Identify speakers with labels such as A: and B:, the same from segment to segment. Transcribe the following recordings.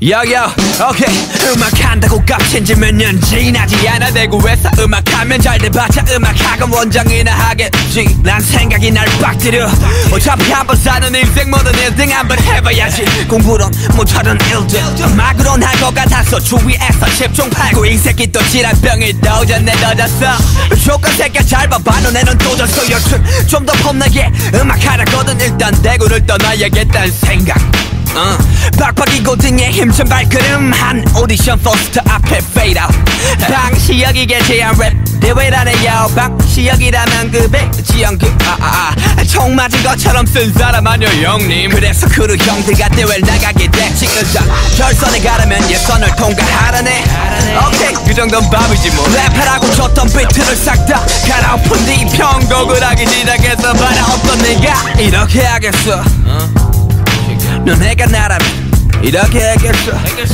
A: 야야 오케이 음악한다고 값친지 몇 년 지나지 않아 대구에서 음악하면 잘 돼봤자 음악학원 원장이나 하겠지. 난 생각이 날 빡들여. 어차피 한 번 사는 인생 뭐든 1등 한 번 해봐야지. 공부론 못하던 일들 음악으론 할것 같아서 주위에서 10종 팔고 이 새끼 또 지랄병이 떠졌네 떠졌어. 조건 새끼 잘 봐봐 너네는 또 졌어. 여튼 좀 더 폼나게 음악하라거든. 일단 대구를 떠나야겠다는 생각 어, 빡빡이 고딩의 힘찬 발걸음. 한 오디션 포스터 앞에 fade out. 방시혁이 개최한 랩 대회라네요. 방시혁이라면 그 백지영 그 아아아. 총 맞은 것처럼 쓴 사람 아니요 형님. 그래서 크루 형들과 대회 나가게 됐지 그자 결선에 가려면 예선을 통과하라네. 오케이 그 정도는 밥이지 뭐. 랩하라고 줬던 비트를 싹 다 갈아엎은 뒤 편곡을 하기 시작해서 봐라 어떤 네가 이렇게 하겠어 너네가 나라면 이렇게 하겠어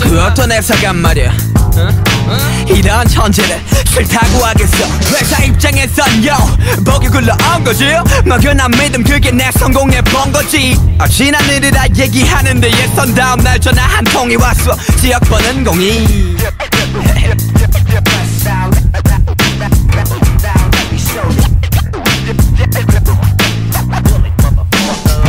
A: 그 어떤 애사간 말이야. 이런 천재를 싫다고 하겠어. 회사 입장에선 요 보기 굴러온 거지. 막연한 믿음 그게 내 성공의 본거지. 아, 지난 일이라 얘기하는데 예선 다음 날 전화 한 통이 왔어. 지역 번은 공이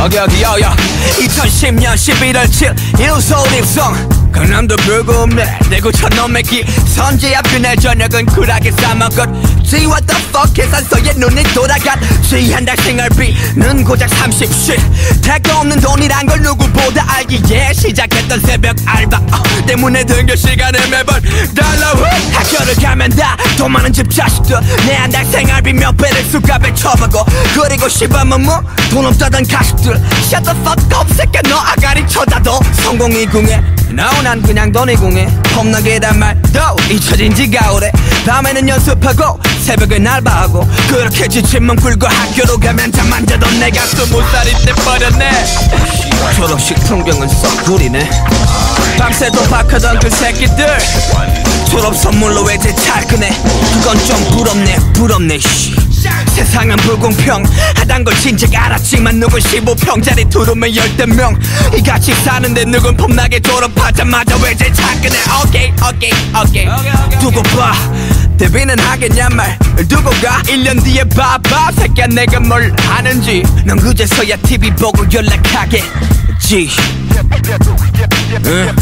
A: 여기 여기 여여 2010년 11월 7일 일서울 입성 강남도 별거 없네. 내고 천놈의 기 선제 앞 그날 저녁은 쿨하게 싸먹었지 What the fuck 계산서에 눈이 돌아간. 지한달 생활비는 고작 30씩 택도 없는 돈이란 걸 누구보다 알기에 시작했던 새벽 알바 어, 때문에 등교 시간을 매번 달라 학교를 가면 다돈 많은 집 자식들. 내 한 달 생활비 몇 배를 수갑에 쳐박고 그리고 시밤은 뭐돈 없다던 가식들. Shut the fuck up 새끼 너 아가리 쳐다도 성공이 궁해 No 난 그냥 돈이 궁해 폼나게 단 말도 잊혀진 지가 오래. 밤에는 연습하고 새벽엔 알바하고 그렇게 지친 몸 굴고 학교로 가면 잠만 자던 내가 스무 살이 돼버렸네. 졸업식 풍경은 썩 구리네. 밤새 도박하던 그 새끼들. 졸업 선물로 외제 잘 꺼내 그건 좀 부럽네 부럽네 씨 세상은 불공평 하단 걸 진작 알았지만 누군 15평짜리 두루면 열댓 명 이같이 사는데 누군 폼나게 졸업하자마자 잘 꺼내 오케이 오케이 오케이 두고 봐 데뷔는 하겠냐 말 두고 가 1년 뒤에 봐봐 새끼야 내가 뭘 하는지 넌 그제서야 TV 보고 연락하겠지 응?